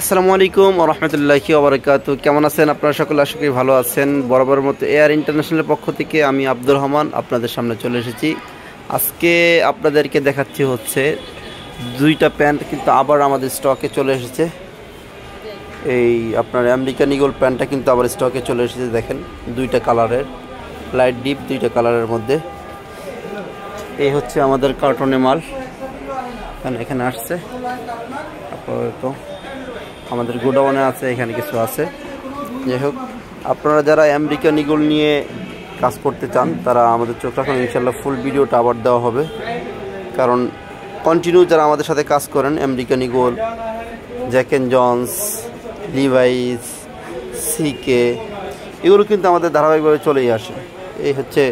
আসসালামু আলাইকুম রহমতুল্লাহি ওবরাকাত কেমন আছেন আপনারা সকলে? আশা করি ভালো আছেন। বরাবর মতো এয়ার ইন্টারন্যাশনালের পক্ষ থেকে আমি আব্দুর রহমান আপনাদের সামনে চলে এসেছি। আজকে আপনাদেরকে দেখাচ্ছি হচ্ছে দুইটা প্যান্ট কিন্তু আবার আমাদের স্টকে চলে এসেছে। এই আপনার আমেরিকান ইগল প্যান্টটা কিন্তু আবার স্টকে চলে এসেছে, দেখেন, দুইটা কালারের লাইট ডিপ দুইটা কালারের মধ্যে। এই হচ্ছে আমাদের কার্টনে মাল। এখানে এখানে আসছে। আপাতত আমাদের গোডাউনে আছে, এখানে কিছু আছে। যাই হোক, আপনারা যারা আমেরিকান ইগল নিয়ে কাজ করতে চান, তারা আমাদের চোখ রাখুন ইনশাল্লাহ ফুল ভিডিওটা আবার দেওয়া হবে। কারণ কন্টিনিউ যারা আমাদের সাথে কাজ করেন American Eagle Jack and Jones Levi's CK এগুলো কিন্তু আমাদের ধারাবাহিকভাবে চলেই আসে। এই হচ্ছে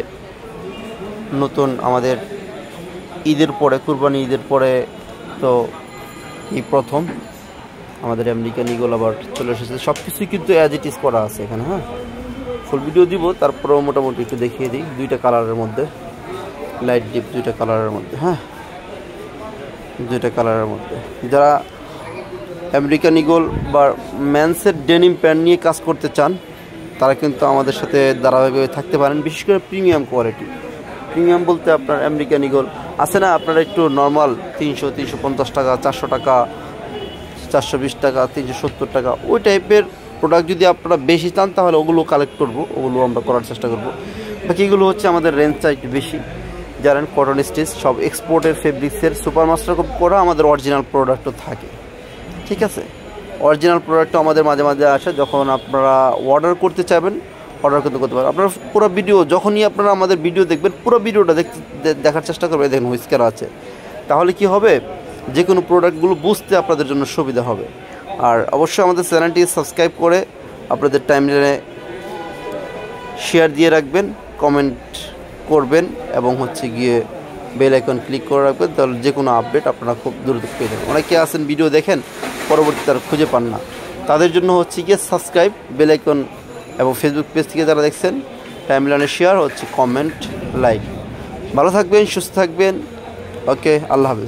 নতুন আমাদের ঈদের পরে, কুরবানি ঈদের পরে তো এই প্রথম আমাদের আমেরিকান ইগল আবার চলে এসেছে। সব কিছুই কিন্তু অ্যাজ ইট ইজ করা আছে এখানে হ্যাঁ? ফুল ভিডিও দিব, তারপরেও মোটামুটি একটু দেখিয়ে দিই। দুইটা কালারের মধ্যে লাইট ডিপ দুইটা কালারের মধ্যে হ্যাঁ? দুইটা কালারের মধ্যে। যারা আমেরিকান ইগল বা ম্যান্সের ডেনিম প্যান্ট নিয়ে কাজ করতে চান, তারা কিন্তু আমাদের সাথে ধারাবাহিকভাবে থাকতে পারেন, বিশেষ করে প্রিমিয়াম কোয়ালিটি প্রিমিয়াম বলতে আপনার আমেরিকান ইগল আছে না আপনারা একটু নর্মাল তিনশো তিনশো পঞ্চাশ টাকা, চারশো টাকা, চারশো বিশ টাকা, তিনশো সত্তর টাকা, ওই টাইপের প্রোডাক্ট যদি আপনারা বেশি চান, তাহলে ওগুলো কালেক্ট করব, ওগুলো আমরা করার চেষ্টা করব। বাকি এগুলো হচ্ছে আমাদের রেঞ্জটা একটু বেশি। জানেন কটন স্টিচ সব এক্সপোর্টের ফেব্রিক্সের সুপার মাস্টার করা আমাদের অরিজিনাল প্রোডাক্টও থাকে। ঠিক আছে? অরিজিনাল প্রোডাক্টও আমাদের মাঝে মাঝে আসে, যখন আপনারা অর্ডার করতে চাইবেন অর্ডার কিন্তু করতে পারেন আপনারা পুরো ভিডিও, যখনই আপনারা আমাদের ভিডিও দেখবেন, পুরো ভিডিওটা দেখার চেষ্টা করবেন। দেখুন হুইস্কার আছে। তাহলে কি হবে? যে কোনো প্রোডাক্টগুলো বুঝতে আপনাদের জন্য সুবিধা হবে। আর অবশ্যই আমাদের চ্যানেলটি সাবস্ক্রাইব করে আপনাদের টাইমলাইনে শেয়ার দিয়ে রাখবেন, কমেন্ট করবেন এবং হচ্ছে গিয়ে বেল আইকন ক্লিক করে রাখবেন। তাহলে যে কোনো আপডেট আপনারা খুব দ্রুত পেয়ে যাবেন। অনেকে আছেন ভিডিও দেখেন পরবর্তী তারা খুঁজে পান না। তাদের জন্য হচ্ছে গিয়ে সাবস্ক্রাইব, বেল আইকন এবং ফেসবুক পেজ থেকে যারা দেখছেন টাইমলাইনে শেয়ার হচ্ছে কমেন্ট লাইক ভালো থাকবেন, সুস্থ থাকবেন। ওকে আল্লাহ হাফিজ।